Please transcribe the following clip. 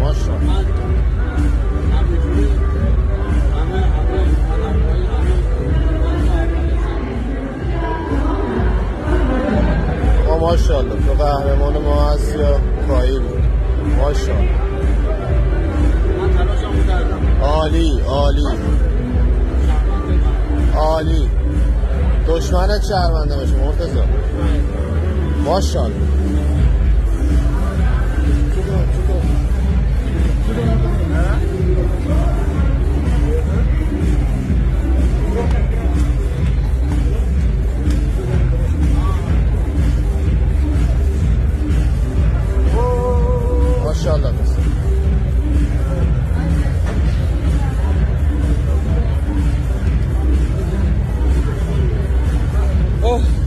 باشه ماشاءالله. تو قهرمان ما هستی یا پایی بود ماشاءالله. عالی عالی. عالی. دشمنت شهرمنده باشه مرتضی. ماشاءالله. inşallah. Oh.